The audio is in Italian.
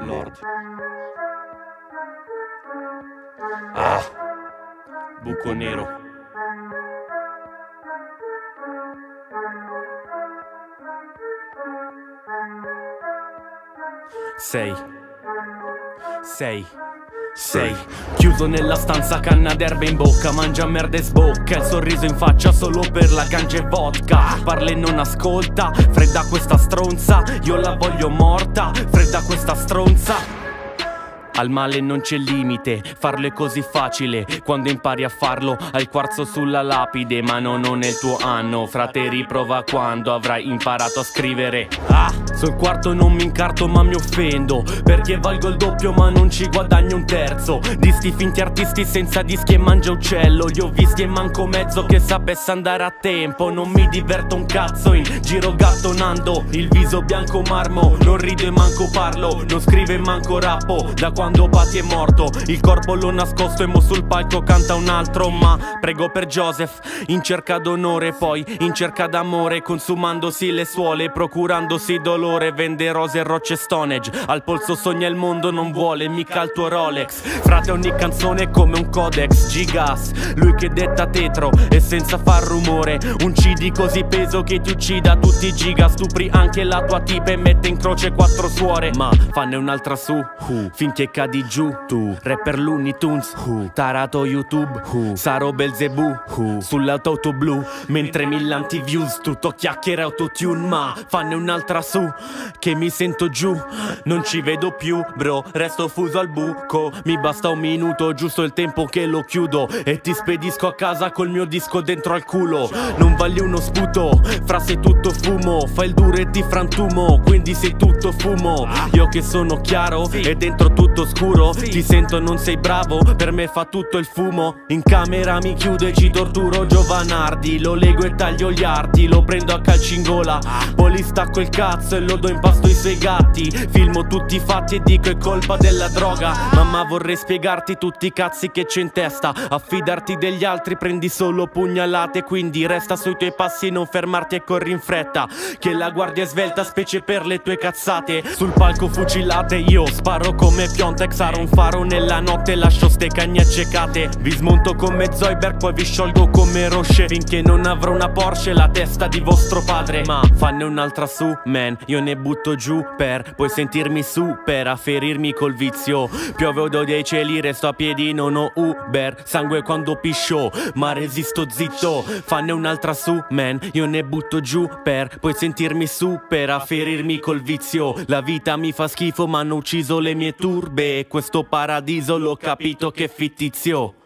Lord. Ah, buco nero. Sei. Sei. Sei chiuso nella stanza, canna d'erba in bocca, mangia merda e sbocca. Il sorriso in faccia solo per la ganja e vodka. Parla e non ascolta, fredda questa stronza. Io la voglio morta, fredda questa stronza. Al male non c'è limite, farlo è così facile. Quando impari a farlo hai il quarzo sulla lapide Ma no, non è il tuo anno, frate riprova quando avrai imparato a scrivere. Ah, sul quarto non mi incarto ma mi offendo. Perché valgo il doppio ma non ci guadagno un terzo. Di finti artisti senza dischi e mangia uccello. Li ho visti e manco mezzo che sapesse andare a tempo. Non mi diverto un cazzo in giro gattonando. Il viso bianco marmo, non rido e manco parlo. Non scrivo e manco rappo, da quando Patti è morto. Il corpo l'ho nascosto e mo sul palco canta un altro Ma prego per Joseph in cerca d'onore Poi in cerca d'amore consumandosi le suole Procurandosi dolore vende rose e rocce stonage Al polso sogna il mondo non vuole mica il tuo Rolex. Frate ogni canzone è come un codex Gigas. Lui che detta tetro e senza far rumore Un CD così peso che ti uccida tutti i giga. Stupri anche la tua tipa e mette in croce quattro suore. Ma fanne un'altra su finché cadi giù tu. Rapper Looney Tunes uh. Tarato YouTube uh. Sarò Belzebù uh. Sull'auto blu Mentre millanti views Tutto chiacchiere autotune Ma fanne un'altra su Che mi sento giù. Non ci vedo più bro Resto fuso al buco. Mi basta un minuto Giusto il tempo che lo chiudo. E ti spedisco a casa col mio disco dentro al culo. Non vali uno sputo Fra sei tutto fumo Fai il duro e ti frantumo. Quindi sei tutto fumo Io che sono chiaro E dentro tutto scuro. Ti sento non sei bravo. Per me fa tutto il fumo. In camera mi chiudo e ci torturo. Giovanardi Lo lego e taglio gli arti. Lo prendo a calci in gola Poi gli stacco il cazzo e lo do in pasto ai suoi gatti. Filmo tutti i fatti e dico è colpa della droga. Mamma vorrei spiegarti tutti i cazzi che c'è in testa. Affidarti degli altri prendi solo pugnalate. Quindi resta sui tuoi passi non fermarti e corri in fretta. Che la guardia è svelta specie per le tue cazzate. Sul palco fucilate io sparo come Piontex Sarò un faro nella notte lascio ste cagne accecate. Vi smonto come Zoiberg poi vi sciolgo come Roche Finché non avrò una Porsche la testa di vostro padre. Ma fanne un'altra su, man Io ne butto giù per poi sentirmi super A ferirmi col vizio. Piove odo dei cieli resto a piedi non ho Uber. Sangue quando piscio ma resisto zitto. Fanne un'altra su, man Io ne butto giù per poi sentirmi super A ferirmi col vizio. La vita mi fa schifo ma hanno ucciso le mie turbe questo paradiso l'ho capito che è fittizio